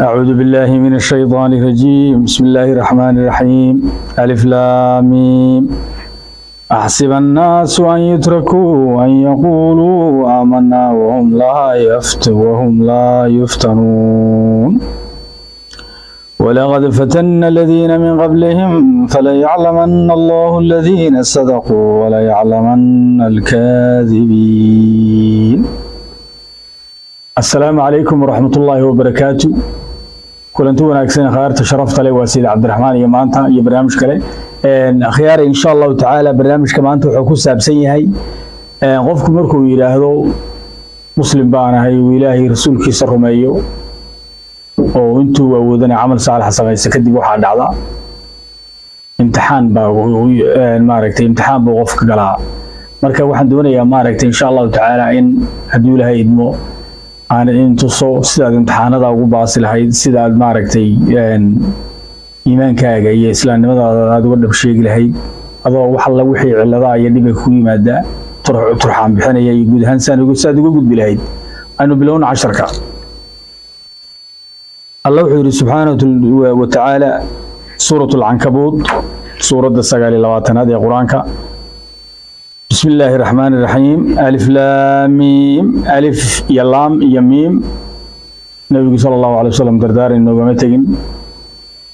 أعوذ بالله من الشيطان الرجيم. بسم الله الرحمن الرحيم. ألف لام أحسب الناس أن يتركوا أن يقولوا آمنا وهم لا يفت وهم لا يفتنون. ولقد فتنا الذين من قبلهم فليعلمن الله الذين صدقوا وليعلمن الكاذبين. السلام عليكم ورحمة الله وبركاته. Kulanti wanaagsan khayaarta sharafta leh waa sayid cabdiraxmaan iyo maanta iyo barnaamij kale akhyaare insha allahu tacaala barnaamijka maanta wuxuu ku saabsan yahay qofku markuu yidhaahdo muslim baan ahay uu ilaahay rasuulkiisa rumeeyo oo intuu awoodana camal saalax samaysa kadib waxaa dhacda imtixaan baa maaragtay imtixaan buu qofka galaa. Marka waxaan doonayaa maaragtay insha allahu tacaala in hadduu ilaahay idmo aan in tuso sidaad imtixaanada ugu baasi lahayd sidaad maaragtay iimaankaaga iyo islaamnimadaada aad uga dhab sheegi lahayd adoo wax alla wixii ciladaa iyo dhiba ku yimaada turxaan bixinaya iyo guud ahaan saad uga gudbi lahayd. Aynu bilowna casharka. Allah wuxuu yidhi subxaanahu wa tacaala suurat alcankabuud suuradda sagaal iyo labaatanaad ee qur'aanka bismi illaahi raxmaan iraxiim alif laamiim alif iyo laam iyo miim nebigu sala allahu alay wasalam dardaaran inoogama tegin.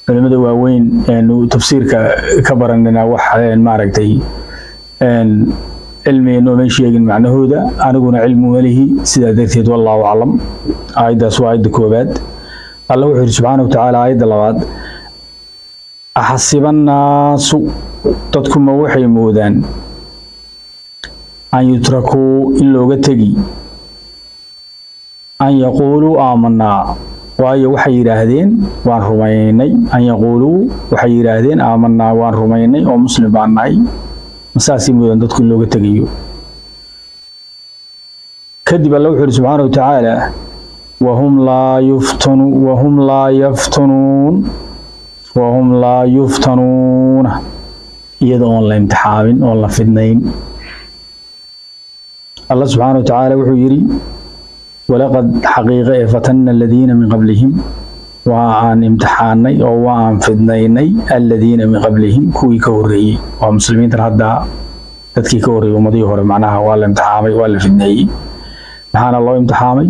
Culimmada waaweyn eenu tafsiirka ka baranana wax maaragtay cilmiga nooma sheegin macnahooda aniguna cilmi malihi sidaa darteed wallahu aclam. Aayaddaas waa aayadda koobaad allah wuxuu yidhi subxaana wa tacaala aayadda labaad axasiba annaasu dadku ma waxay moodaan an yutrakuu in looga tegi. An yaquuluu aamanaa waayo waxay yidhaahdeen waan rumaynay. An yaquuluu waxay yidhaahdeen aamanaa waan rumaynay oo muslim baan nahay. Masaasay mudan dadku in looga tegayo. Kadib alla wuxuu yidhi subxaana wa tacaala wahum laa yuftanu wahum laa yaftanuun wahum laa yuftanuuna iyada oon la imtixaamin oon la fidnayn allah subxaana wa tacaala wuxuu yidhi walaqad xaqiiqe ee fatanna aladiina min qablihim waa aan imtixaanay oo waa aan fidnaynay aladiina min qablihim kuwii ka horreeyey. Waa muslimiintan hadda dadkii ka horreeyey ummadihii hore macnaha waa la imtixaamay waa la fidneeyey maxaana loo imtixaamay?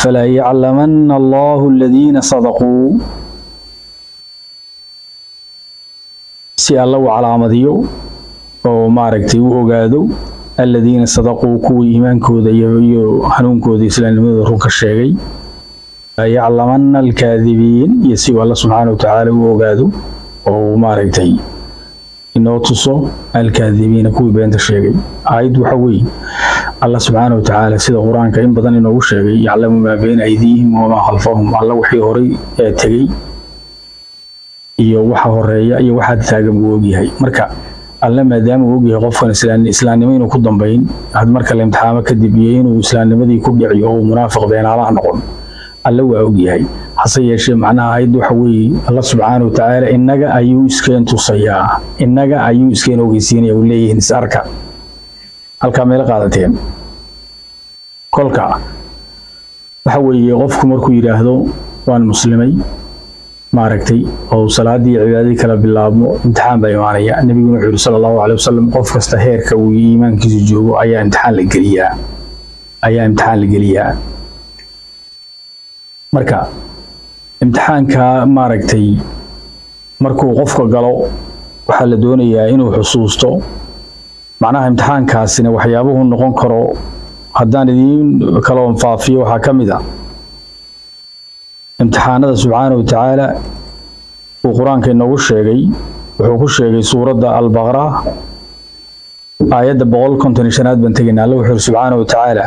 Falaa yaclamanna allahu aladiina sadaquu. Si alla u calaamadiyo oo maaragtay u ogaado aladiina sadaquu kuwii iimaankooda iyo hanuunkooda islaamnimadooda runka sheegay yaclamanna alkaadibiin iyo si uu alla subxaana wa tacaala u ogaado oo uu maaragtay inoo tuso alkaadibiina kuwii beenta sheegay. Aayad waxa weeye alla subxaana wa tacaala sida qur'aanka in badan inoogu sheegay yaclamu maa bayna aydiihim wamaa khalfahum. Alla wixii horay tegey iyo waxa horreeya iyo waxaad taagan buu ogyahay marka alle maadaama uu ogyahay qofkan islaamnimo inuu ku dambayn had marka la imtixaamo kadib iyo inuu islaamnimadii ku dhiciyo oo munaafiq beenaalaha noqon alle waa ogyahay. Hase yeeshee macnaha ahayd waxa weeye alla subxaana wa tacaala innaga ayuu iskeen tusayaa innaga ayuu iskeen ogeysiinaya uu leeyihiin is arka. Halkaa meelo qaadateen. Kolka waxa weeye qofku markuu yidhaahdo waan muslimay maaragtay oo salaadii cibaadadii kala bilaabmo imtixaan baa imaanaya. Nebiguna wuxuu yihi sala allahu caleyh wasalam qof kasta heerka uu iimaankiisu joogo ayaa imtixaan la geliyaa. Ayaa imtixaan la geliyaa. Marka imtixaanka maaragtay markuu qofka galo waxaa la doonayaa inuu xusuusto. Macnaha imtixaankaasina waxyaabuhu noqon karo haddaan idiin kaloon faafiyo waxaa ka mid a imtixaanada subxaana wa tacaala uu qur'aanka inoogu sheegay wuxuu ku sheegay suuradda albaqra aayadda boqol konton iyo shanaad baan tegaynaa. Alla wuxuu subxaana wa tacaala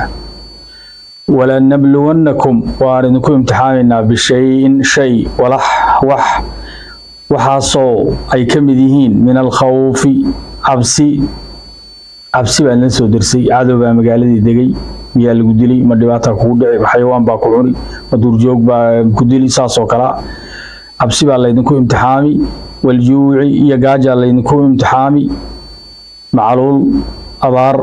walanabluwannakum waan idinku imtixaamaynaa bishayin shay walax wax waxaasoo ay ka mid yihiin min alkhawfi cabsi. Cabsi baa la soo dersay cadow baa magaaladii degay miyaa lagu dilay ma dhibaata kugu dhici xayawaan baa ku cuni ma duurjoog baa ku dili saasoo kalea cabsi baa laydinku imtixaami waljuuci iyo gaajaa laydinku imtixaami macluul abaar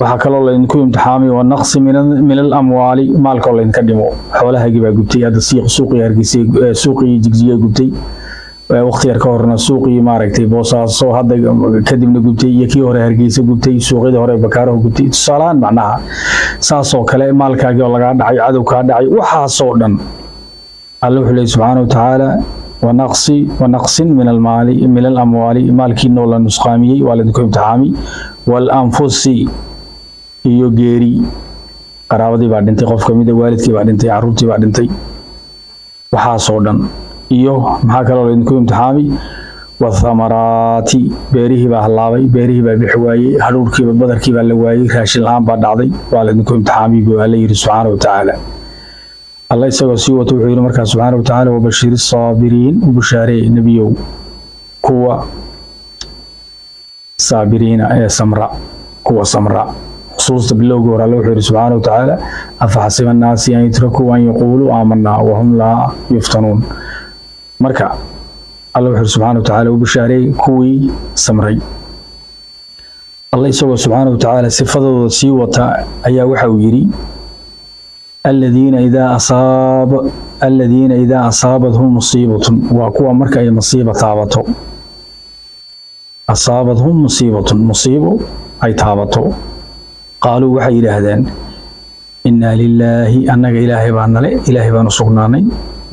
waxaa kaloo laydinku imtixaamay wa naqsi min alamwaali maalkoo laydinka dhimo. Xoolahagii baa gubtay hadda suuqii hargeysay suuqii jigjiga gubtay waqti yar ka horna suuqii maaragtay boosaaso hadda kadibna gubtay iyo kii hore hargeysa gubtay suuqyadii hore bakaaraho gubtay. Tusaalahaan macnaha saasoo kale maalkaagii oo lagaa dhacay cadow kaa dhacay waxaasoo dhan alle wuxuu leeyahy subxaana wa tacaala wanaqsi wanaqsin min almaali min alamwaali maalkiinoo la nusqaamiyey waa laydinku imtixaami waalanfusi iyo geeri. Qaraabadii baa dhintay qof kamida waalidkii baa dhintay caruurtii baa dhintay. Waxaasoo dhan iyo maxaa kaloo laydinku imtixaami? Wathamaraati beerihii baa hallaabay beerihii waayey hadhuurkiiba badarkii baa la waayey raashin la'aan baa dhacday. Waa laydinku imtixaami buu alla yidhi subxaana wa tacaala alla isagoo sii wato wuxuu yidhi markaa subxaana wa tacaala wabashiri saabiriin u bushaaree nebiyow kuwa saabiriina ee samra kuwa samra. Xusuusta bilowgii hore alle wuxuu yidhi subxaana wa tacaala afa xasiba annaasi an yutrakuu an yaquuluu aamanaa wahum laa yuftanuun marka alle wuxuu subxaana wa tacaala u bashaareey kuwii samray. Alle isagoo subxaana wa tacaala sifadooda sii wata ayaa waxa uu yidhi aladiina idaa asaaba aladiina idaa asaabathum musiibatun. Waa kuwa marka ay musiiba taabato. Asaabathum musiibatun musiibo ay taabato. Qaaluu waxay yidhaahdeen innaa lilaahi annaga ilaahay baa nale ilaahay baanu sugnaanay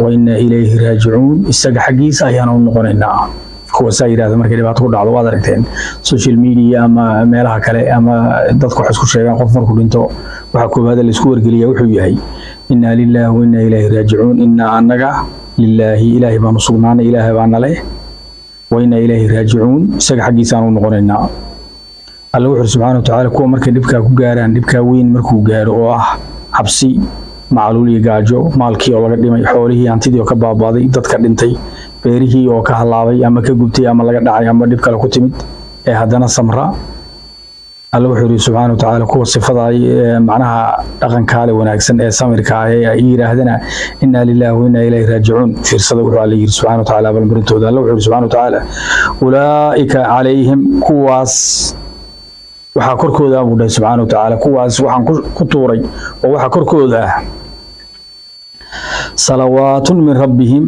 wa innaa ilayhi raajicuun isaga xaggiisa ayaanu noqonaynaa kuwasaa yidhahda markay dhibaato ku dhacdo waad aragteen social media ama meelaha kale ama dadku wax isku sheegaan qof markuu dhinto waxaa koobaada la isku wargeliya wuxuu yahay innaa lilaahi wa innaa ilayhi raajicuun innaa annaga lilaahi ilaahay baanu sugnaanay ilaahay baa nale wa innaa ilayhi raajicuun isaga xaggiisaanu noqonaynaa alle wuxuu subxaana wa tacaala kuwa markay dhibkaa ku gaaraan dhibkaa weyn markuu gaaro oo ah xabsi macluul iyo gaajo maalkii oo laga dhimay xoolihii hantidii oo ka baabaaday dadka dhintay beerihii oo ka hallaabay ama ka gubtay ama laga dhacay ama dhib kale ku timid ee haddana samra. Alle wuxuu yidhi subxaana wa tacaala kuwa sifada macnaha dhaqankaale wanaagsan ee samirka ah ee ay yidhaahdana innaa lilaahi wa ilayhi raajicuun fiirsada wuxuu alle yidhi subxana wa tacaala abalmarintooda alle wuxuu yidhi subxana wa tacaala ulaa'ika calayhim kuwaas waxaa korkooda buu dhahay subxaana wa tacaala kuwaas waxaan ku tuuray oo waxaa korkooda ah salawaatun min rabbihim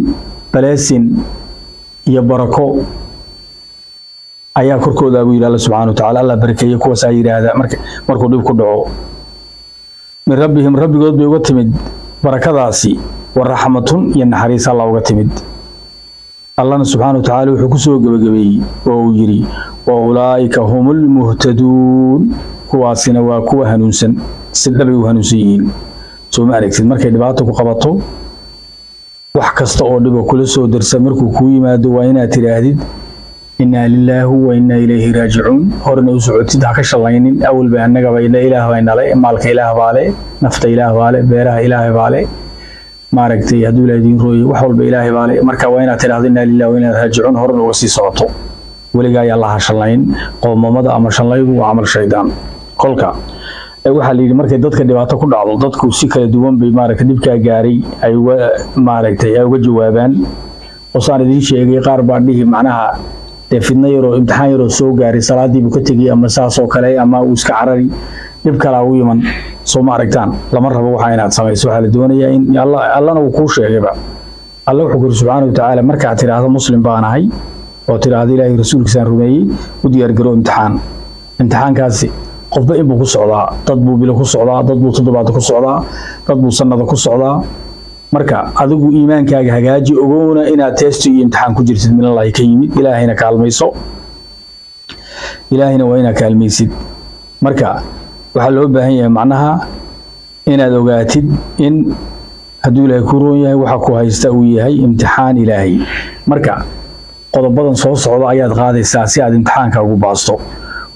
baleesin iyo barako. Ayaa korkooda buu yidhi alla subxana wa tacala allah barakeeye kuwaasaa yidhaahda. Markuu dhib ku dhaco. Min rabbihim rabbigood bay uga timid barakadaasi. Wa raxmatun iyo naxariis alla uga timid. Allana subxaana wa tacaala wuxuu ku soo gebagabeeyey oo uu yidhi wa ulaa'ika hum lmuhtaduun kuwaasina waa kuwa hanuunsan. Si dhabay u hanuunsan yihiin. Soo ma aragtid markay dhibaato ku qabato wax kasta oo dhibo kula soo darsa markuu kuu yimaado waa inaad tidhaahdid innaa lilaahi wa innaa ilayhi raajicuun. Horena u socotid ha ka shallaynin awalba annagaba ilaah nale maalka ilaah baa le nafta ilaah baa le beeraha ilaahay baa le maaragtay hadduu ilaah idiin rooyey wax walba ilaahay baa le marka waa inaad tidhahdo innaa lillahi wa innaa raajicuun horena uga sii socoto. Weligaa ayaa laha shallayn qoomamada ama shallaydu waa camal shaydaan. Kolka waxaa layidhi markay dadka dhibaato ku dhacdo dadku si kala duwan bay maaragtay dhibkaa gaaray ay uga maaragtay ay uga jawaabaan. Osaan idiin sheegay qaar baa dhihi macnaha dee fidno yaroo imtixaan yaroo soo gaaray salaadiibuu ka tegey ama saasoo kale ama uu iska carari. Dhib kalaa u yiman soo ma lama rabo waxaa inaad samayso waxaa la doonayaa in allana uu kuu sheegayba. Alle wuxuu kuri subxaana wa tacaala markaad tidhaahdo muslim baan ahay oo tidhaahdo ilaahay rasuulkiisaan rumeeyey u diyaargaro imtixaan. Imtixaankaasi qofba inbuu ku socdaa dad buu bilo ku socdaa dad buu toddobaad ku socdaa dad buu sannada ku socdaa. Marka adigu iimaankaaga hagaaji ogowna inaad teesto iyo imtixaan ku jirtid minallahi ka yimid. Ilaahayna kaalmayso. Ilaahayna waa inaad kaalmaysid. Marka waxaa loo baahan yahay macnaha inaad ogaatid in hadduu ilaahay ku roon yahay waxa ku haysta uu yahay imtixaan ilaahay. Marka qodobadan soo socda ayaad qaadaysaa si aad imtixaanka ugu baasto.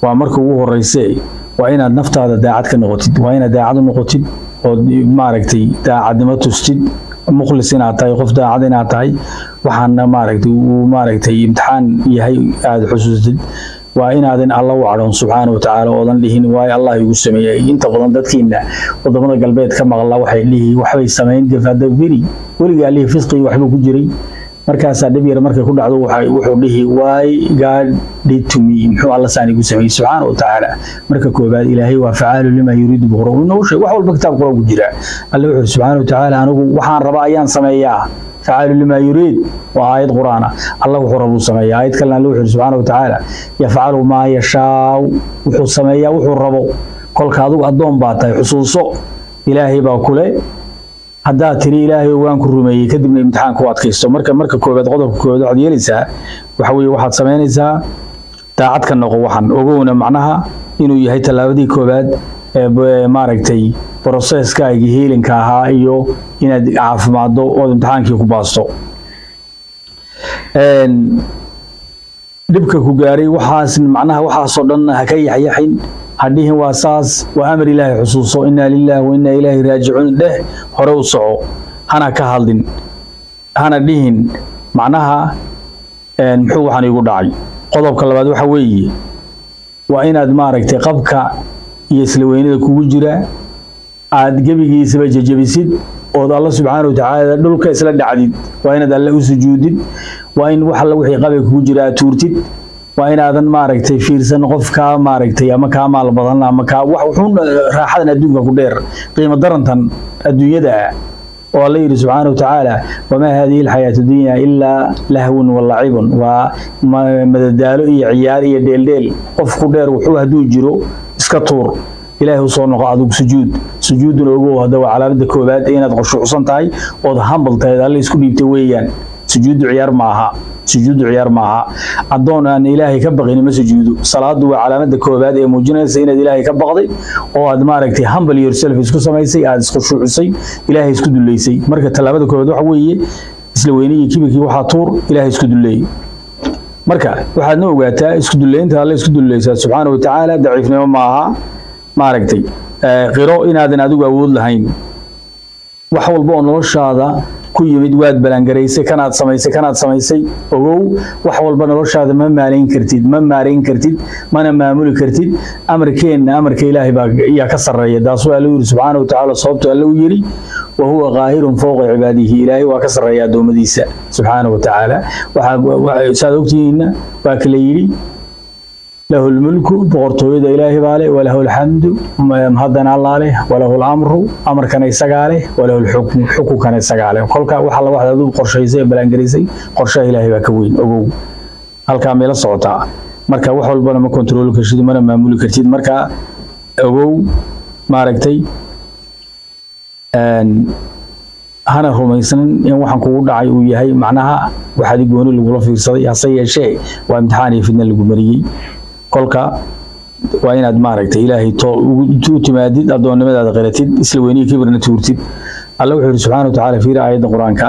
Waa marka ugu horeyse waa inaad naftaada daacad ka noqotid. Waa inaad daacad u noqotid ood maaragtay daacadnimo tustid mukhlis inaad tahay qof daacad inaad tahay waxaana maaragtay uu maaragtay imtixaan yahay aada xusuustid waa inaadan alla u cadhoon subxaana wa tacaala oodan dhihin waayo allah igu sameeyey inta badan dadkiina waddamada galbeed ka maqla waxay dhihi waxbay samayn gafada beri weliga allihii fisqigii waxbuu ku jiray markaasaa dhib yar markay ku dhacdo wuxuu dhihi did to me? Muxuu alla saan igu sameeyey subxaana wa tacaala marka koobaad ilaahay waa facaalu lima yuriidu buqro inoo sheeg wax walba kitaab qura ku jira. Alla wuxuu subxaana wa tacaala anigu waxaan rabaa ayaan sameeyaa. Facaalu lima yuriid waa aayad qur'aana. Alla wuxuu rabuu sameeyaa. Aayad kalena alla wuxuu subxaana wa tacaala yafcalu maa yashaa wuxuu sameeyaa wuxuu rabo kolka adigu addoon baa tahay xusuuso. Ilaahay baa kule haddaad tiri ilaahay waan ku rumeeyey kadibna imtixaanka u adkaysto. Marka marka koobaad qodobka koobaad waxaad yeelaysaa waxa weeye waxaad samaynaysaa daacad ka noqo waxan. Ogowna macnaha inuu yahay tallaabadii koobaad ee maaragtay broseskaagii hiilinka ahaa iyo inaad caafimaaddo ood imtixaankii ku baasto. Dhibka ku gaaray waxaas macnaha waxaasoo dhan ha ka yaxyaxin hadhihin waa saas waa amar ilaahay xusuuso inaa lilaahi wa inaa ilaahi raajicuun. Dheh hore u soco hana ka hadlin hana dhihin. Macnaha muxuu waxaan igu dhacay. Qodobka labaad waxa weeye waa inaad maaragtay qabka iyo isla weynida kugu jira. Aad gebigiisaba jejebisid ood alla subxaana watacaala dhulka isla dhacdid. Waa inaad alle u sujuudid waa in wax alla wixii qabay kugu jira aad tuurtid waa inaadan maaragtay fiirsan qof kaa maaragtay ama kaa maal badan ama kaa wax wuxuun raaxadan adduunka ku dheer qiimo darantan adduunyada ah oo alla yidhi subxaana watacaala wamaa haadihi alxayaatu dunya ilaa lahwun walacibun waa madadaalo iyo ciyaar iyo dheeldheel qof ku dheer wuxuu hadduu jiro iska tuur. Ilaahay u soo noqo adigu sujuud. Sujuuduna ogow hadda waa calaamada koobaad inaad khushuucsan tahay ood hambal tahay alle isku dhiibtay weeyaan. Sujuudu ciyaar maaha sujuudu ciyaar maaha. Addoon aan ilaahay ka baqin ma sujuudo salaadu waa calaamada koobaad ee muujinaysa inaad ilaahay ka baqday oo aad maaragtay humble yourself isku samaysay aad iskhushuucisay ilaahay isku duleysay marka tallaabada koobaad waxa weeye isla weynihii kibirkii waxaa tuur ilaahay isku duleeyey marka waxaadna ogaataa isku duleynta alle isku duleysaa subxaana watacaala daciifnimo maaha maaragtay qiro inaadan adigu awood lahayn. Wax walba oo noloshaada ku yimid waad balangaraysay kanaad samaysay kanaad samaysay ogow wax walba noloshaada ma maalayn kartid ma maarayn kartid mana maamuli kartid. Amarkeenna amarka ilaahay baa yaa ka sarreeya. Taasuu alla yidhi subxaana watacaala sababtu alle u yidhi wa ilaahay waa ka sarreeya addoommadiisa subxaana watacaala waxaa saad ogtihiinna waa kala yidhi lahu lmulku boqortooyada ilaahay baa leh walahu alxamdu haddana allaa leh walahu lamru amarkana isagaa leh walahu lxukmu xukunkana isagaa leh kolka wax alla waxaad adigu qorshaysay ee balaangaraysay qorshaha ilaahay baa ka weyn ogow halkaa meela socotaa marka wax walbana ma kontrooli kartid mana maamuli kartid marka ogow maaragtay hana rumaysanin in waxaan kugu dhacay uu yahay macnaha waxaadi gooni lagula fiirsaday hase yeeshee waa imtixaan iyo fidna lagu mariyey kolka waa inaad maaragtay ilaahay u timaadid addoonnimadaada qiratid isla weynihii kibirna tuurtid. Alla wuxuu yidhi subxana watacaala fiiri aayadda qur'aanka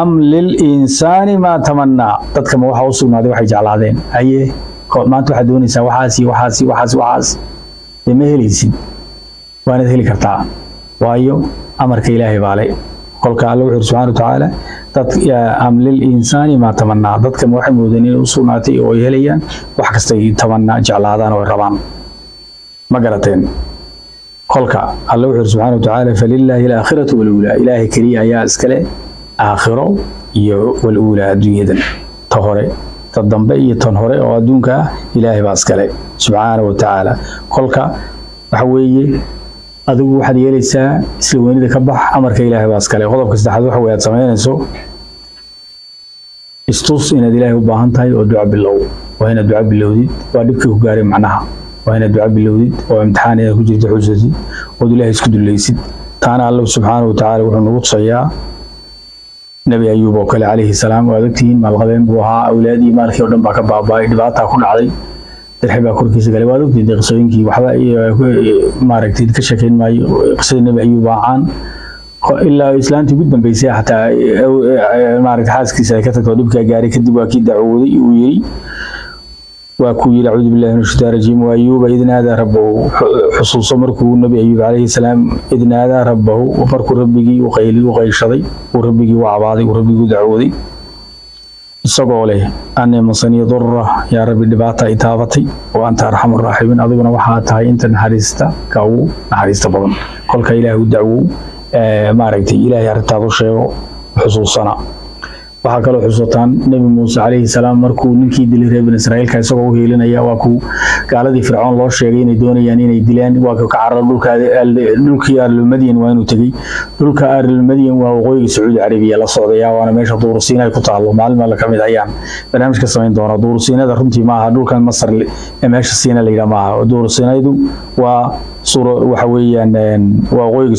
am lilinsaani maa tamanaa dadka ma waxa u sugnaaday waxay jeclaadeen. Haye maanta waxaad doonaysaa waxaasi waxaasi waxaasi waxaas dee ma helaysid. Waanaad heli kartaa. Waayo amarka ilaahay baa le kolka alla wuxuu yidhi subxana watacaala am lilinsaani maa tamanaa dadka waxay moodeen inay u sugnaatay oo ay helayaan. Wax kastay tamanaa jeclaadaan oo rabaan. Ma garateen. Kolka alla wuxuu yidhi subxana watacaala falilaahi alaakhiratu waluulaa. Ilaahay keliya ayaa iskale aakhiro iyo waluulaa adduunyadan ta hore ta dambe iyo tan hore oo adduunka ah ilaahay baa iskale subxaana watacaala kolka waxa weeye adigu waxaad yeelaysaa isla weynida ka bax amarka ilaahay baa iskale qodobka saddexaad waxa weye aad samaynayso istus inaad ilaahay u baahan tahay oo duca bilow waa inaad duca bilowdid waa dhibkii ku gaaray macnaha. Waa inaad duca bilowdid oo imtixaan inaad ku jirta xusatid ood ilaahay isku dulaysid taana alla subxaana watacaala wuxuu nagu tusayaa nebi ayuub oo kale calayhi salaam. Waad ogtihiin maalqabeen buu ahaa. Awlaadii maalkii oo dhan baa ka baaba'ay. Dhibaataa ku dhacday dirxi baa korkiisa galay. Waad ogtihiin qisooyinkii waxba maaragtay ka sheekayn maayo. Qisada nebi ayuub waa caan. Ilaa islaantii ugu dambeysay xataa maaragtay xaaskiisa ay ka tagto dhibkaa gaaray kadib waa kii dacwooday uu yiri. Waa kuu yidhi acuudu billahi min ashaitaan rajiim. Wa ayuuba id naadaa rabbahu. Xusuuso markuu nebi ayuub calayhi salaam id naadaa rabbahu. Markuu rabbigii u qayli uu rabbigii u cabaaday uu rabbigii u dacwooday isagoo leh anii masaniya durra yaa rabbi dhibaata i taabatay wa anta arxamu raaximiin adiguna waxaa tahay inta naxariista ka ugu naxariista badan. Kolka ilaahay u dacwow maaragtay ilaahay arrintaad u sheego xusuusana waxaa kaloo xusataan nebi muuse calayhi salaam markuu ninkii dilay reer bani israa'iilka isagoo u heelinaya waa kuu gaaladii fircoon loo sheegay inay doonayaan inay dilaan waa ka carara dhulkii arlulmadyan waa inuu tegey. Dhulka arlulmadyan waa waqooyiga sacuudi carabiya la socdaya waana meesha duurusiina ay ku taalo maalin alle ka mid ayaan barnaamij ka samayn doona duurusiinada runtii maaha dhulkan masar ee meesha siina la yidhaha maaha duurusiinaydu waa waxa weeyaan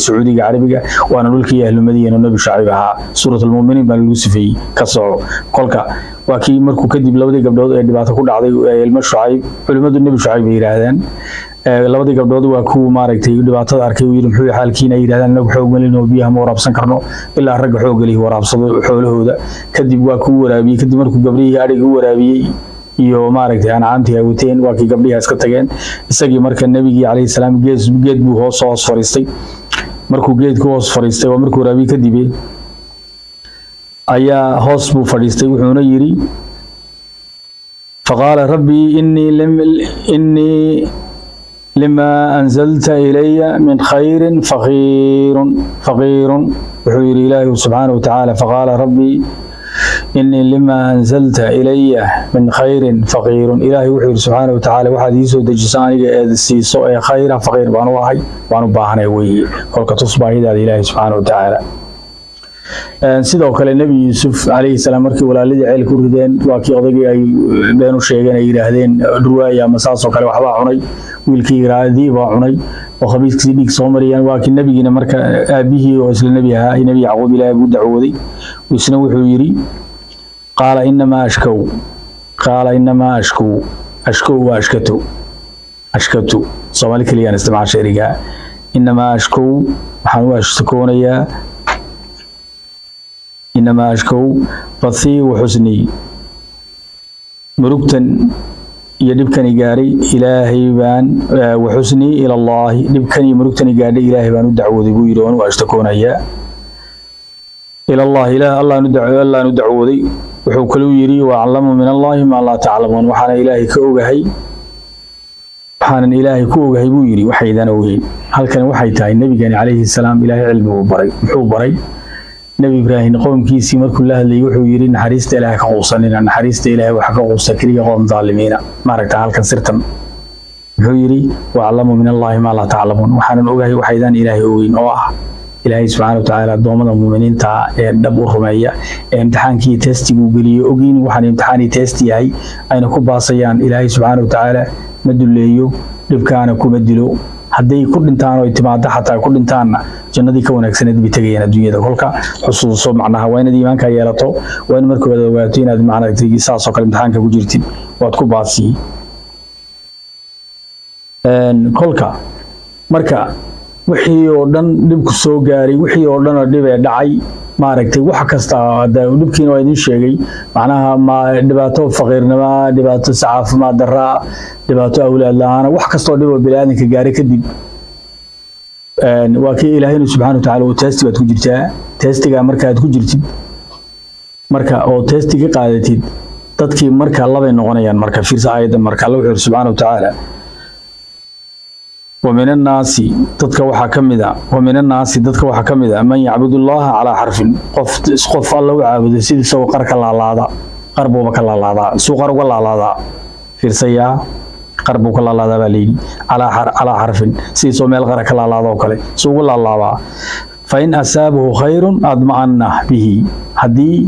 sacuudiga carabiga waana dhulkii ahlumadiyan oo nebi shacib ahaa. Suuratulmuminiin baa lagu sifeeyey ka soco kolka waa kii markuu kadib labadii gabdhood ee dhibaato ku dhacday ilmo shucayb culimmadu nebi shucayb bay yidhaahdaan labadii gabdhood waa kuwa maaragtay dhibaatada arkay uu muxuu xaalkiina yidhahdaan inagu xoog melino biyaha ma waraabsan karno ilaa ragga xoogalihi waraabsado xoolahooda. Kadib waa kuu waraabiyey kadib markuu gabrihii adhiga u waraabiyey iyo maaragtay ancaamtii ay wateen waa kii iska tageen. Isagii marka nebigii calayhi salaam geed buu hoos hoos fariistay markuu geedku hoos fariistay waa markuu waraabiyey kadibe ayaa hoos buu fadhiistay. Wuxuuna yidhi faqaala rabbii innii innii lima anzalta ilaya min khayrin faqiirun faqiirun. Wuxuu yidhi ilaahi subxaanahu watacaala faqaala rabbii innii lima anzalta ilaya min khayrin faqiirun ilaahay wuxuu yidhi subxaanahu watacaala waxaad ii soo dejiso aniga eed siiso ee khayra faqiir baan u ahay waan u baahanay weeye. Kolka tus baahidaada ilaahi subxaanahu watacaala sidoo kale nebi yuusuf calayhi salaam markii walaaladii ceel ku rideen waa kii odaygii ay been u sheegeen ay yidhaahdeen dhurwaaya ama saasoo kale waxbaa cunay. Wiilkii yiraadii baa cunay. Oo khabiiskii dhiig soo mariyaan waa kii nebigiina marka aabihii oo isla nebi ahaa nebi yacquub ilaahay buu dacwooday. Isna wuxuu yidhi qaala inamaa ashkow qaala inamaa ashkow ashkow waa ashkatu ashkatu soomaali keliyaan isticmaasha erigaa inamaa ashkow waxaan u ashtakoonayaa inamaa ashkow bathii waxusnii murugtan iyo dhibkani gaadhay ilaahay baan waxusnii ila allaahi dhibkan iyo murugtani gaadhay ilaahay baan u dacwooday buu yidhi waan u ashtakoonayaa ila allahi ilaah allaan u dacwooday wuxuu kaluu yidhi waaclamu min allaahi maa laa taclamuun. Waxaana ilaahay ka ogahay waxaanan ilaahay ku ogahay buu yidhi waxaydan ogeyn halkan waxay tahay nebigani calayhi salaam ilaahay cilmiguu baray muxuu baray. Nebi ibraahim qowmkiisii markuu la hadlayay wuxuu yidhi naxariista ilaahay ka quusanina naxariista ilaahay waxa ka quusa keliya qowm daalimiina maaragta halkan sirtan. Wuxuu yidhi waaclamu min allaahi maa laa taclamuun. Waxaanan ogahay waxaydan ilaahay ogeyn oo ah ilaahay subxaana watacaala addoommada muuminiinta ee dhab u rumeeya ee imtixaankii testiguu geliyo ogeyn waxaan imtixaanii test yahay ayna ku baasayaan ilaahay subxaana watacaala ma duleeyo dhibkaana kuma dilo. Hadday ku dhintaan oo timaado xataa ku dhintaanna jannadii ka wanaagsaneed bay tegayaan adduunyada. Kolka xusuuso macnaha waa inaad iimaanka yeelato waa in markooda ogaato inaad maaragtay saasoo kale imtixaanka ku jirtid waad ku baasi kolka marka wixii oo dhan dhibku soo gaaray wixii oo dhan oo dhibee dhacay. Maaragtay wax kasta dhibkiina waa idin sheegay. Macnaha ma dhibaato faqiirnima dhibaato caafimaad daraa dhibaato awlaad la'aana wax kastoo dhiboo biniaadanka gaaray kadib. Waa kii ilaahaynu subxana watacaala oo testi baad ku jirtaa. Testiga markaad ku jirtid marka oo testi ka qaadatid dadkii marka labay noqonayaan marka fiirsa aayadda marka alla wuxuu yiri subxaana watacaala ومن الناس dadka waxa kamida ومن الناس dadka waxa kamida man yacbud الله على حرف qof qof alla u caabudo sidii soo qarka laalaada qarbuba ka laalaada soo qar uga laalaada fiirsaya qarbu ka laalaada baa leeyay ala har ala harfin sidii soo meel qara ka laalaada oo kale soo uga laalaaba fa in asabahu khayrun adma'anna bihi hadii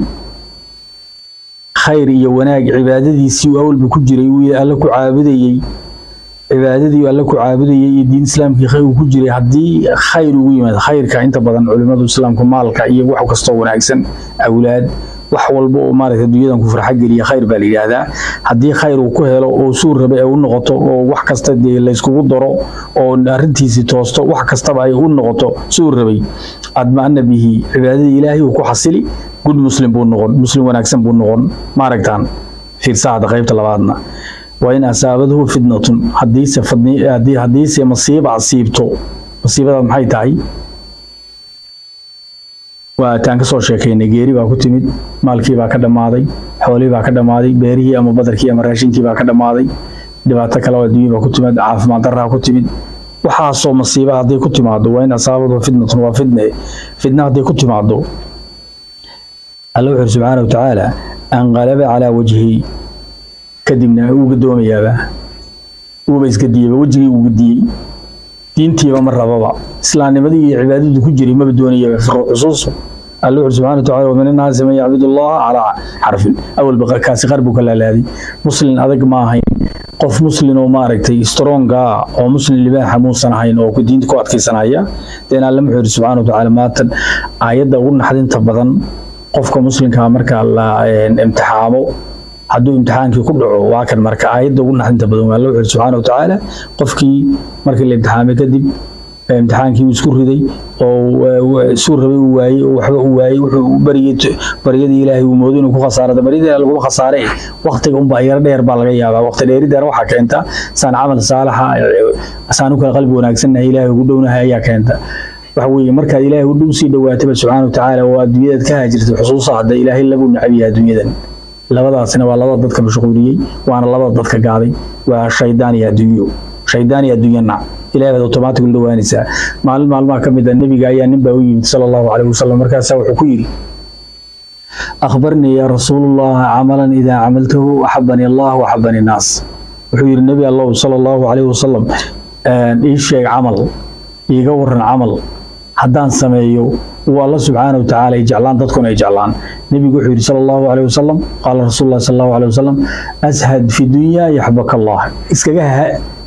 khayr iyo wanaag cibaadadiisii uu awalba ku jiray uu alla ku caabudayay cibaadadii alla ku caabudayay iyo diin islaamkii khayr ku jiray haddii khayr ugu yimaado khayrka inta badan culimmadu islaamku maalka iyo wax kastoo wanaagsan awlaad wax walba oo maaragtay adduunyadan ku farxa khayr baa la yidhaahdaa. Haddii khayr uu ku helo oo suur rabe ay u noqoto oo wax kasta dee layskugu daro oo arrintiisii toosto wax kastaba ay u noqoto suur rabay adma'ana bihi cibaadadii ilaahay uu ku xasili gud muslim buu noqon muslim wanaagsan buu noqon maaragtaan fiirsahada qaybta labaadna waa in asaabadahu fidnatun hadiise masiiba asiibto. Masiibadaad maxay tahay? Waataan ka soo sheekaynay geeri baa ku timid. Maalkii baa ka dhammaaday. Xoolii baa ka dhammaaday. Beerihii ama badarkii ama raashinkii baa ka dhammaaday. Dhibaato kale oo adduunya baa ku timid. Caafimaad daraa ku timid. Waxaasoo masiiba hadday ku timaado. Waa in asaabadahu fitnatun waa fitne. Fitna hadday ku timaado. Alla wuxuu subxaana wa tacaala anqalaba calaa wajhi kadibna uu gadoomayaaba uuba iska diyeyba wejigii uu gadiyey diintiiba ma rababa. Islaamnimadii iyo cibaadadu ku jiray maba doonayaba xusuusu alla wuxuu subxaana wa tacaala wamin annaasi man yacbud allaha calaa xarfin. Awalba kaasi qar buu ka laalaaday muslin adag ma ahayn. Qof muslin oo maaragtay stronga oo muslim libaaxa muusan ahayn oo diinta ku adkaysanaya deen alle muxuu yidhi subxaana wa tacaala maatan aayadda ugu naxdinta badan qofka muslimkaa marka la imtixaamo hadduu imtixaankii ku dhaco waa kan marka aayadda ugu naxdinta badan alla wuxuu yidhi subxaana wa tacaala. Qofkii markii la imtixaamay kadib imtixaankii isku riday oo suu rabay uu waayey oo waxba uu waayey wuxuu baryay baryadii ilaahay uu moodo inuu ku khasaarada baryadii laguma khasaare waqtiga unba yar dheer baa laga yaabaa. Waqti dheeridan waxaa keenta saan camal saalaxa saan u kala qalbi wanaagsannahay ilaahay ugu dhownahay ayaa keenta. Waxa weeye markaad ilaahay u dhow sii dhowaataba subxaana watacaala oo adduunyadaad ka haajirtay xusuusa hadda ilaahay lagu nacab adduunyadan labadaasina waa labada dadka mashquuliyey waana labada dadka gaaday. Waa shaydaan iyo adduunyo. Shaydaan iyo adduunyo nac ilahay baad automatic u dhawaanaysaa. Maalin maalmaha ka mid a nebiga ayaa nin baa u yimid sala allahu calayhi wasalam markaasaa wuxuu ku yidhi akhbarnii yaa rasuulullah camalan idaa camaltahu axabani allah waxabani naas. Wuxuu yidhi nebi allow sala allahu calayhi wasalam ii sheeg camal iiga waran camal. Haddaan sameeyo uu alla subxaana wa tacaala ay jeclaan dadkuna ay jeclaan. Nebigu wuxuu yidhi sala allahu calayhi wasalam qaala rasuulullah sala allahu calayhi wasalam ashad fi dunya yaxbaka allah. Iskaga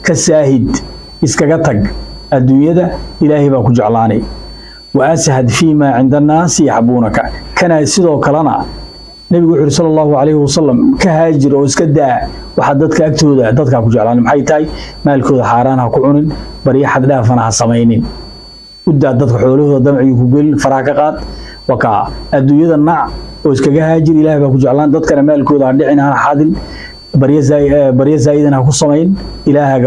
ka saahid iskaga tag adduunyada ilaahay baa ku jeclaanay. Wa ashad fii maa cinda annaasi yaxbuunaka kana sidoo kalena nebigu wuxuu yidhi sala allahu calayhi wasalam ka haajir oo iska daa waxaa dadka agtooda dadkaa ku jeclaan maxay tahay? Maalkooda xaaraan ha ku cunin baryo xad dhaafana ha samaynin u daa dadka xoolahooda damcigii ku gelin faraha ka qaad. Wakaa adduunyada nac oo iskaga haajir ilaahay baa ku jeclaan dadkana maalkooda ha dhicin hana xadin baryo zaa'idan ha ku samayn. Ilaahay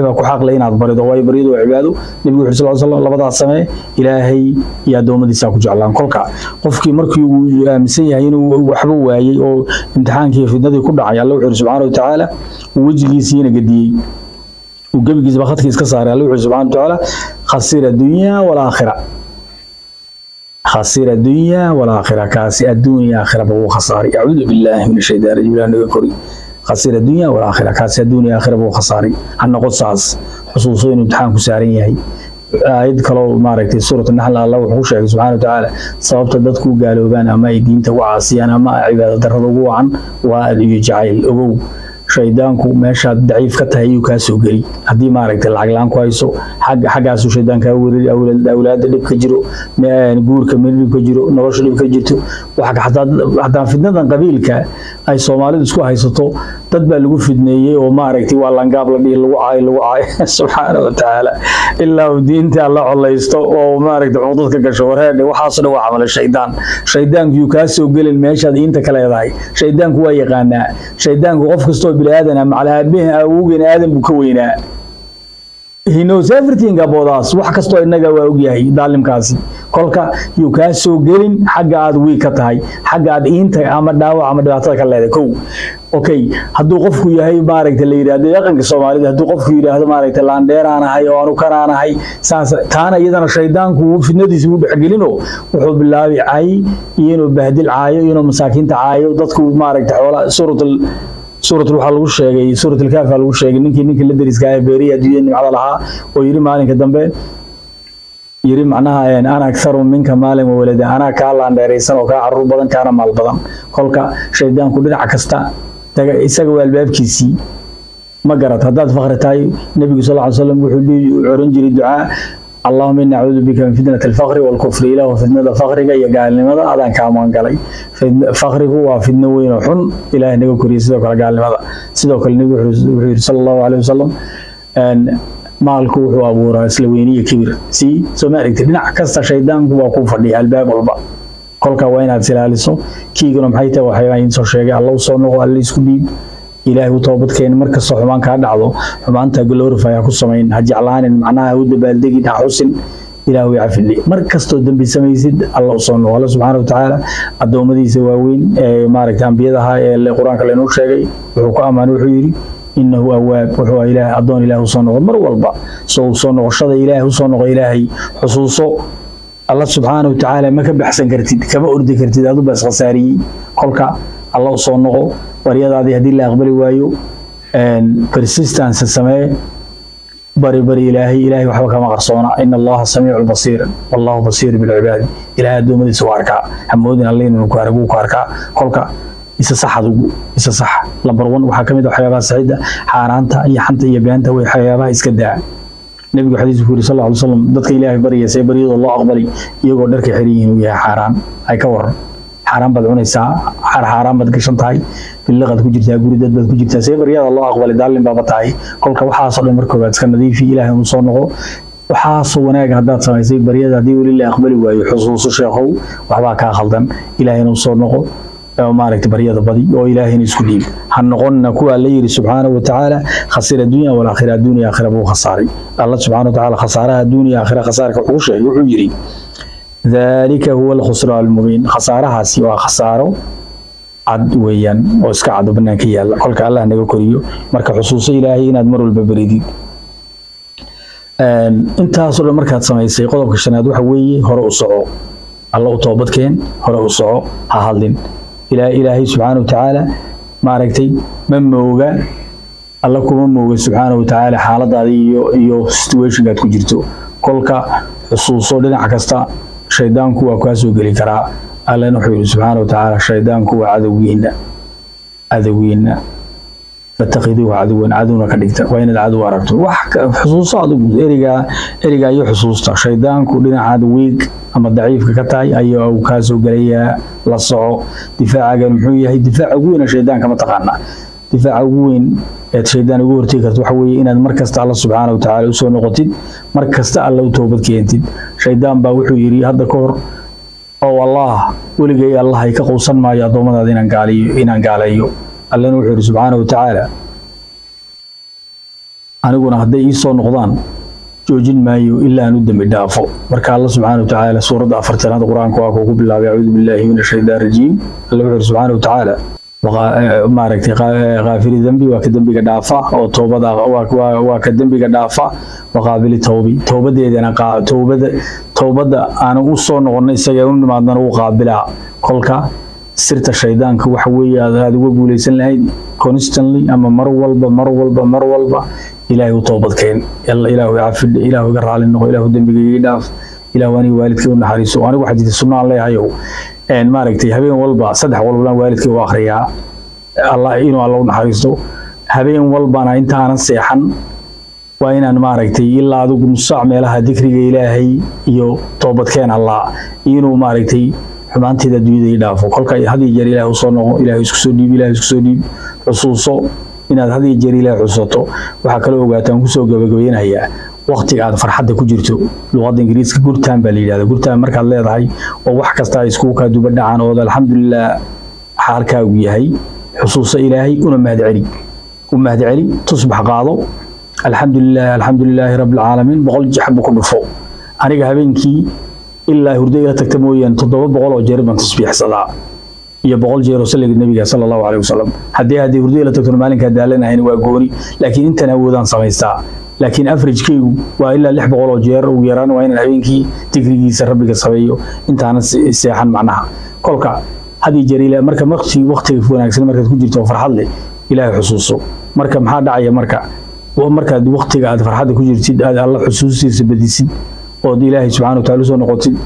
baa ku xaqlay inaad barido waayo baryadu waa cibaado. Nebigu wuxuu sal slam labadaas samee ilaahay iyo addoommadiisa ku jeclaan. Kolka qofkii markii uu aaminsan yahay inuu waxba waayey oo imtixaankii fidnadii ku dhacay alla wuxuu yidhi subxaana wa tacaala uu wejigiisiina gediyey uu gebigiisaba khadkii iska saaray alla wuxuu subxana wa tacaala khasira dunya walaakhira khasira dunya walaakhira kaasi adduun iyo aakhiraba wuu khasaaray acuudu billaahi min ashaytaan rajim ilaah naga kori. Khasira dunya walaakhira kaasi adduun iyo aakhiraba wuu khasaaray ha noqon saas. Xusuuso inuu imtixaan saaran yahay. Aayad kaloo maaragtay suurat naxl allah wuxuu sheegay subxana wa tacaala sababta dadku u gaaloobaan ama ay diinta u caasiyaan ama ay cibaado darrada ugu wacan waa ad iyo jacayl ogow shaydaanku meeshaad daciif ka tahay ayuu kaa soo geli haddii maaragtay lacag la'aan ku hayso xaggaasuu shaydaan kaa werari awlaadda dhib ka jiro guurka mid dhib ka jiro nolosha dhib ka jirto haddaan fidnadan qabiilka ay soomaalidu isku haysato dad baa lagu fidneeyey oo maaragtay waa langaab la dhihi lagu caayo lagu caayo. Subxaana wa tacaala ilaa uu diinta la colaysto oo maaragtay cuqdad ka gasho. Wareedhe waxaasoo dhan waa camala shaydaan. Shaydaanku yuu kaa soo gelin meeshaad iinta ka leedahay. Shaydaanku waa yaqaanaa. Shaydaanku qof kastoo bini aadana macala aabbihi awowgeena aadan buu ka weynaa he knows everything about us. Wax kastoo innaga waa ogyahay daalimkaasi. Kolka yuu kaa soo gelin xagga aad wiig ka tahay. Xagga aad iinta ama dhaawac ama dhibaatada ka leedahay. Kow okay hadduu qofku yahay maaragta la yidhahdo dhaqanka soomaalida hadduu qofku yidhaahdo maaragta laandheeraan ahay oo anu kanaan ahay saas taana iyadana shaydaanku fidnadiisa u dhexgelino wuxuu bilaabi cay inuu bahdil caayo inuu masaakiinta caayo dadku maaragta xoolaa suuratul suuratul waxaa lagu sheegay suuratul kaafaa lagu sheegay ninkii ninkii la deriska ah beeriya adduunyada nimcada lahaa oo yidhi maalinka dambe yidhi macnaha ana akharu minka maalin wawalada anaa kaa laandheeraysan oo kaa carruur badan kaana maal badan. Kolka shaydaanku dhinac kasta isaga waa albaabkiisii ma garat haddaad fakri tahay nebigu sal ly slam wuxuu oran jiray ducaa allahuma ini acuudu bika min fitnati alfaqri walkufri ilaahu fitnada fakriga iyo gaalnimada adaan magangalay fakrigu waa fitno weyn oo xun ilaah naga koriyay sidoo kale gaalnimada. Sidoo kale nebigu wuxuu yidhi sala allahu caleyh wasalam maalku wuxuu abuuraa isla weyniyo kibir. Si soo ma aragtid dhinac kasta shaydaanku waa ku fadhiya albaab walba. Kolka waa inaad isilaaliso kiiguna maxay tahay waxyaabaa idiin soo sheegay. Alla soo noqo alla isku dhiib ilaahay u toobadkeeni markastoo xumaan kaa dhacdo xumaanta glorify ha ku samayn. Ha jeclaanin macnaha ha u dabaaldegin ha xusin. Ilaah way cafidhi mar kastoo dembi samaysid alla u soo noqo alla subxaana wa tacaala addoommadiisa waaweyn ee maaragta ambiyada ahaa ee qur'aanka laynoo sheegay wuxuu ku ammaanay wuxuu yidhi inahu awaab wuxuu ah ilaah addoon ilaah u soo noqo mar walba soo u noqoshada ilaahay u soo noqo ilaahay xusuuso. Alla subxaana wa tacaala ma ka baxsan kartid kama ordi kartid adu baa iskhasaariyey kolka alla u soo noqo baryadaadii haddii la aqbali waayo persistance samee bari bari ilaahay ilaahay waxba kama qarsoona. In allaha samiicu basiir. Wallahu basiir bilcibaadi ilaahay addoommadiisa u arkaa. Hamoodin alle inuu ku arag ku arkaa. Kolka isa sax adugu isa sax. Lambar one waxaa ka mid ah waxyaabaha saxiida xaaraanta iyo xanta iyo beenta way waxyaabaha iska daa. Nebigu xadiisku ku yiri sal lla slam dadka ilaahay baryaya see baryadoo loo aqbali iyagoo dharka xiran yihiin. Uu yahay xaaraan. Ay ka waran xaaraan baad cunaysaa. Xaar xaaraan baad gashan tahay bilaqad ku jirtaa guri dad ku jirtaa. See baryaada loo aqbalay daalin tahay. Kolka waxaasoo dhan markoobaad iska nadiifi ilaahay uu soo noqo. Waxaasoo wanaaga haddaad samaysay baryada haddii weli la aqbali waayo xusuusu sheekhow waxbaa kaa khaldan. Ilaahay inuu soo noqo. Maaragta baryada badi oo ilaahayna isku dhiib. Ha noqonna kuwa alla yidhi subxaanahu watacaala khasira dunya walaakhira adduuniya aakhira buu khasaaray alla subxaana watacaala khasaaraha adduuniya aakhira khasaarka ugu sheegay wuxuu yidhi dalika huwa alkhusraan almubiin. Khasaarahaasi waa khasaaro cad weeyaan oo iska cad oo banaanka yaalla kolka allah naga koriyo. Marka xusuuso ilaahay inaad mar walba baridid. Intaasoo dhan markaad samaysay qodobka shanaad waxa weeye hore u soco. Alla u toobadkeen hore u soco ha hadlin. Ilaahay subxaana wa tacaala maaragtay ma mooga. Alla kuma mooga subxaana wa tacaala xaaladaadii iyo iyo situationkaad ku jirto. Kolka xusuuso dhinac kasta shaydaanku waa kaa soo geli karaa allana wuxuu yidhi subxaana wa tacaala shaydaanku waa cadowgiina cadowgiina fattakiduuhu caduwan cadowna ka dhigta. Waa inaad cadow aragto. Wax xusuuso adigu erigaa erigaa iyo xusuusta. Shaydaanku dhinacaad wiig ama daciifka ka tahay ayaa uu kaa gelayaa la soco. Difaacagan muxuu yahay difaaca ugu weyna shaydaanka ma taqaanaa. Difaaca ugu weyn eed shaydaan ugu hortegi karto waxa weeye inaad mar kasta alla subxaana wa tacaala u soo noqotid mar kasta alla u toobad keentid. Shaydaan baa wuxuu yidhi hadda ka hor oo allah weligay allah ka quusan maayo addoommadaada inaan gaaliyo inaan gaaleeyo allana wuxuu yidhi subxaana wa tacaala aniguna hadday ii soo noqdaan joojin maayo ilaa aan u dembi dhaafo. Marka alla subxaana wa tacaala suuradda afartanaad qur'aanka waa kuu ku bilaabay acuudu billaahi min ashaytaan rajiim. Alla wuxuu yidhi subxaana wa tacaala maaragtay kaafiri dembi waa ka dembiga dhaafa oo toobada waa ka dembiga dhaafa waqaabili towbi towbadeedana towbada towbada aanan u soo noqonay isaga u nimaadana uu qaabilaa kolka sirta shaydaanka waxa weeye aad uga guulaysan lahayd constantly ama mar walba mar walba mar walba ilaahay u toobadkeen ilaahu cafidhe ilaahu iga raali noqo ilaahu dembiga ii dhaaf. Ilaahu aniga waalidkay u naxariiso. Anigu waxaa jirta sunno aan leeyahayow. Maaragtay habeen walba saddex walbana waalidkay u akhriyaa. Allah inuu alla u naxariisto habeen walbana intaanan seexan waa inaan maaragtay ilaa adigu nusaac meelaha dikriga ilaahay iyo toobadkeen allah inuu maaragtay xumaanteeda adduunyada ii dhaafo. Kolka had iyo jeer ilaahay u soo noqo ilaahay isku soo dhiib ilaahay isku dhiib xusuuso inaad had iyo jeer ilaahay xusato waxaa kaloo ogaataan ku soo gabagabaynayaa waqtiga aad farxadda ku jirto. Luqadda ingiriiska gurtaan baa la yidhahda gurtaan markaad leedahay oo wax kasta ay iskugu kaa duba dhacaan ood alxamdulilah xaalkaagu yahay xusuuso ilaahay una mahadceli u mahadceli tusbax qaado alxamdulilah alxamdulilaahi rabbilcaalamiin boqol jaxbu ku dhufo. Aniga habeenkii ilaa hurdo ila tagta mooyaane toddoba boqol oo jeer baan tasbiixsadaa. Iyo boqol jeer oo salliga nebiga sala allahu caleyhi wasalam haddii haddii hurdo ila tagtona maalinkaa daalanahayn waa gooni laakiin intan awoodaan samaystaa laakiin averagekeygu waa ilaa lix boqol oo jeer ugu yaraan waa inaan habeenkii digrigiisa rabbiga sameeyo. Intaanan seexan macnaha. Kolka haddii jeer marka waqti waqtiga wanaagsan markaad ku jirto oo farxad leh ilaahay xusuuso. Marka maxaa dhacaya marka markaad waqtiga aad farxadda ku jirtid aad alla xusuustiisa badisid ood ilaahay subxana wa taala u soo noqotid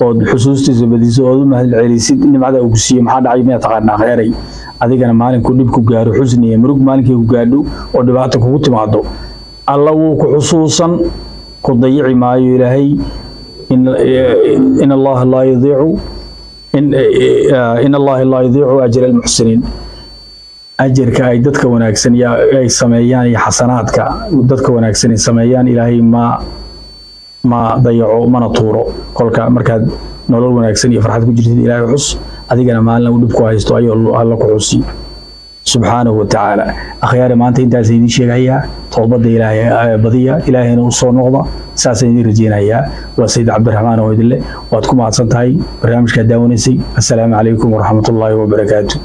ood xusuustiisa badisid ood u mahad celisid nimcada uu ku siiyey maxaa dhacay miyaa taqaanaa? Kheyray adigana maalinku dhib ku gaaro xusni iyo murug maalinkay ku gaadho oo dhibaata kugu timaado alla wuu ku xusuusan ku dayici maayo ilaahay. In allaha laa yudiicu in allaha laa yudiicu ajra almuxsiniin ajarka ay dadka wanaagsan ay sameeyaan iyo xasanaadka dadka wanaagsan ay sameeyaan ilaahay ma ma dayaco mana tuuro. Kolka markaad nolol wanaagsan iyo farxad ku jirtid ilaahay xus adigana maalin uu dhib ku haysto ayuu alla ku xusi. Subxaanahu watacaala akhyaare maanta intaas idiin sheegayaa toobadda ilaahay badiya ilaahayna u soo noqda saasaan idiin rajeynayaa waa sayid cabdiraxmaan oo idinle waad ku mahadsan tahay barnaamijkaa daawanaysay assalaamu calaykum waraxmatullaahi wabarakaatu